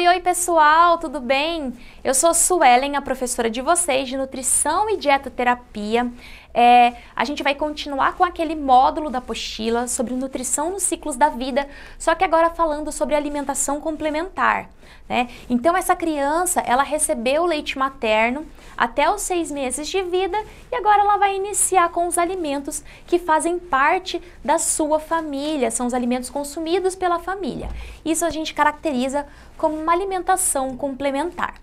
Oi, oi pessoal, tudo bem? Eu sou Suelen, a professora de vocês de Nutrição e Dietoterapia. É, a gente vai continuar com aquele módulo da apostila sobre nutrição nos ciclos da vida, só que agora falando sobre alimentação complementar. Né? Então essa criança, ela recebeu leite materno até os seis meses de vida e agora ela vai iniciar com os alimentos que fazem parte da sua família, são os alimentos consumidos pela família. Isso a gente caracteriza como uma alimentação complementar.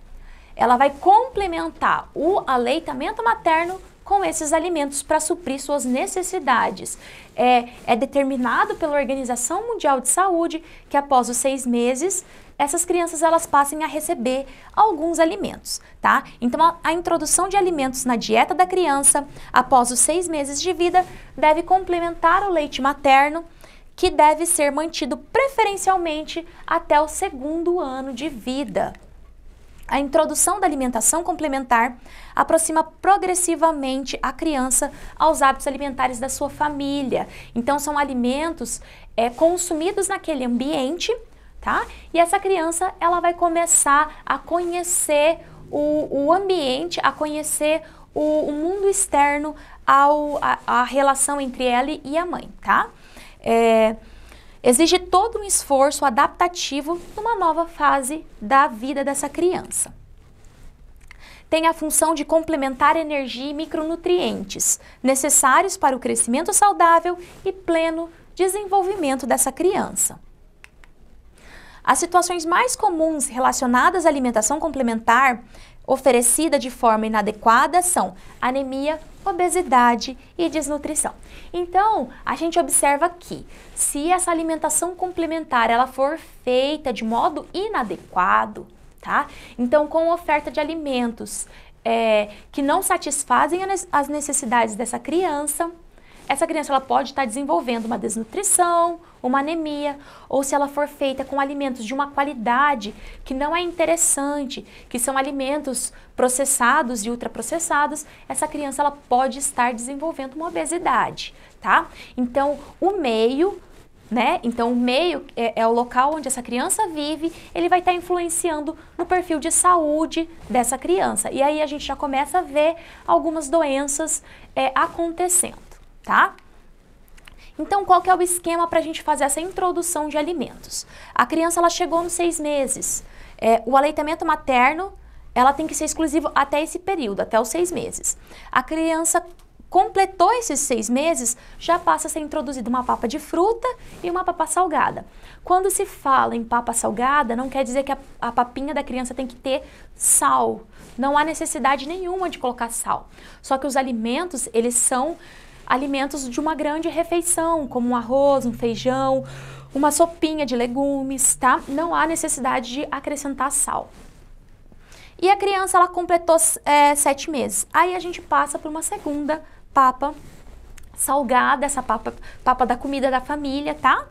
Ela vai complementar o aleitamento materno com esses alimentos para suprir suas necessidades. É, é, determinado pela Organização Mundial de Saúde que após os seis meses essas crianças elas passem a receber alguns alimentos, tá? Então a, a introdução de alimentos na dieta da criança após os seis meses de vida deve complementar o leite materno que deve ser mantido preferencialmente até o segundo ano de vida. A introdução da alimentação complementar aproxima progressivamente a criança aos hábitos alimentares da sua família. Então, são alimentos é, consumidos naquele ambiente, tá? E essa criança ela vai começar a conhecer o, o ambiente, a conhecer o, o mundo externo, ao, a, a, relação entre ela e a mãe, tá? É, exige todo um esforço adaptativo numa nova fase da vida dessa criança. Tem a função de complementar energia e micronutrientes necessários para o crescimento saudável e pleno desenvolvimento dessa criança. As situações mais comuns relacionadas à alimentação complementar oferecida de forma inadequada são anemia, obesidade e desnutrição. Então, a gente observa que se essa alimentação complementar ela for feita de modo inadequado, tá? Então, com oferta de alimentos é, que não satisfazem as necessidades dessa criança, essa criança ela pode estar desenvolvendo uma desnutrição, uma anemia, ou se ela for feita com alimentos de uma qualidade que não é interessante, que são alimentos processados e ultraprocessados, essa criança ela pode estar desenvolvendo uma obesidade, tá? Então, o meio né? Então, o meio é, é, o local onde essa criança vive, ele vai estar influenciando no perfil de saúde dessa criança. E aí a gente já começa a ver algumas doenças é, acontecendo tá? Então, qual que é o esquema para a gente fazer essa introdução de alimentos? A criança ela chegou nos seis meses. É, o aleitamento materno ela tem que ser exclusivo até esse período, até os seis meses. A criança completou esses seis meses, já passa a ser introduzida uma papa de fruta e uma papa salgada. Quando se fala em papa salgada, não quer dizer que a, a papinha da criança tem que ter sal. Não há necessidade nenhuma de colocar sal. Só que os alimentos, eles são alimentos de uma grande refeição, como um arroz, um feijão, uma sopinha de legumes, tá? Não há necessidade de acrescentar sal. E a criança, ela completou é, sete meses. Aí a gente passa para uma segunda papa salgada, essa papa, papa da comida da família, tá?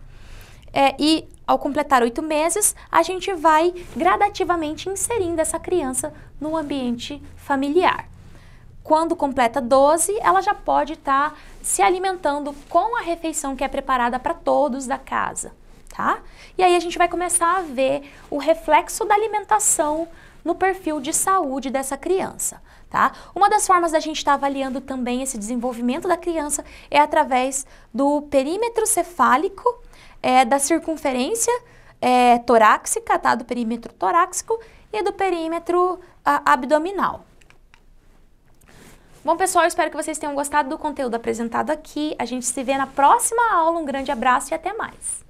É, e ao completar oito meses, a gente vai gradativamente inserindo essa criança no ambiente familiar. Quando completa 12, ela já pode estar tá se alimentando com a refeição que é preparada para todos da casa, tá? E aí a gente vai começar a ver o reflexo da alimentação no perfil de saúde dessa criança, tá? Uma das formas da gente estar tá avaliando também esse desenvolvimento da criança é através do perímetro cefálico, é, da circunferência é, torácica, tá? Do perímetro torácico e do perímetro a, abdominal. Bom, pessoal, espero que vocês tenham gostado do conteúdo apresentado aqui. A gente se vê na próxima aula. Um grande abraço e até mais.